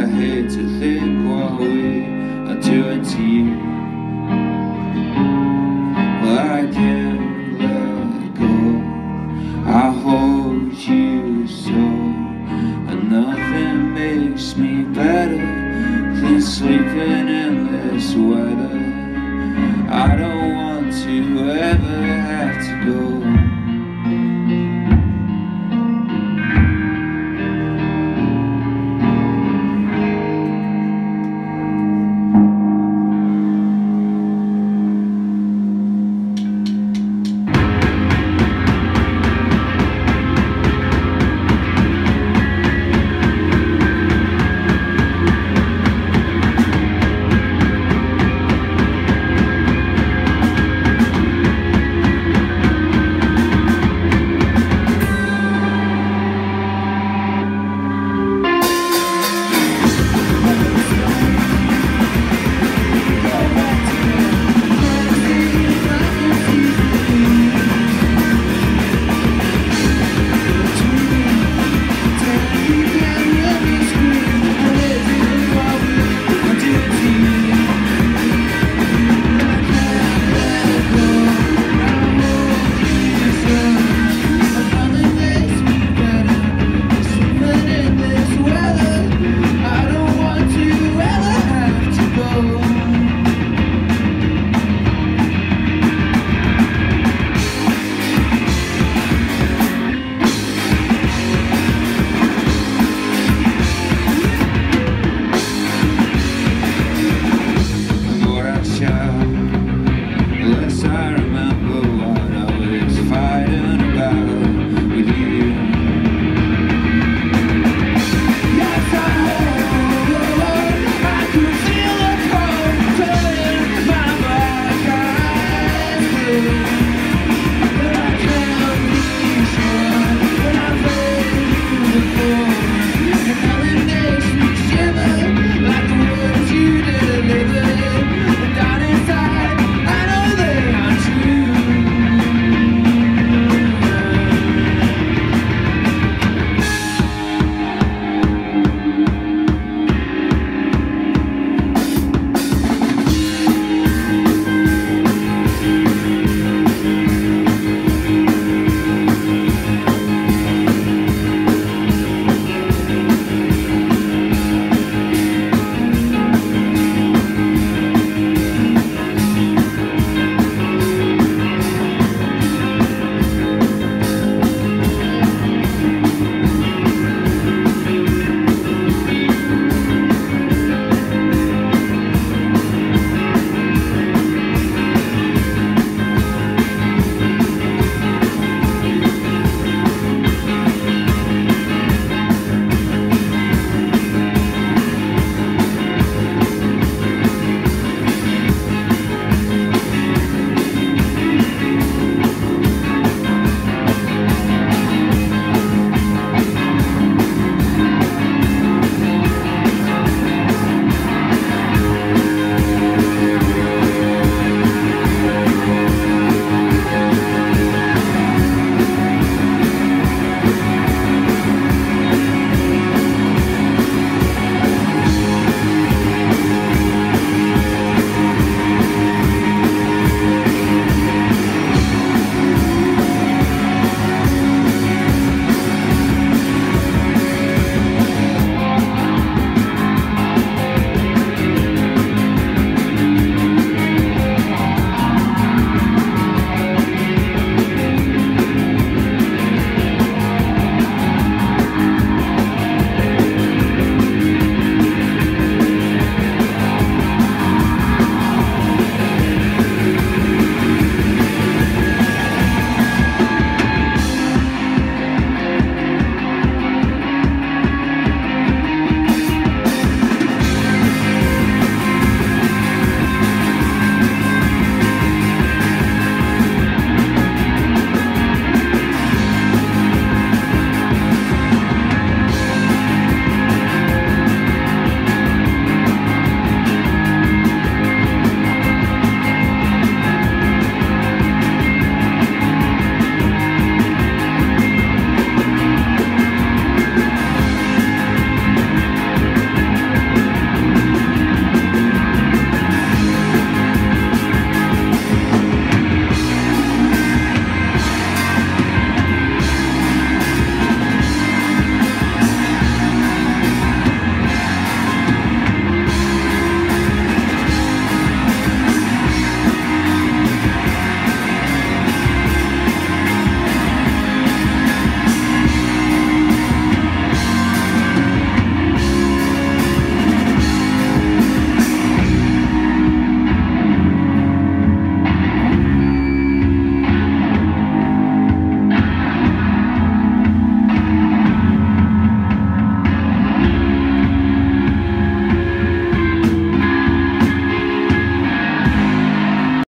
I hate to think what we are doing to you. Well, I can't let go. I hold you so, and nothing makes me better than sleeping in this weather. I don't want to ever have to go.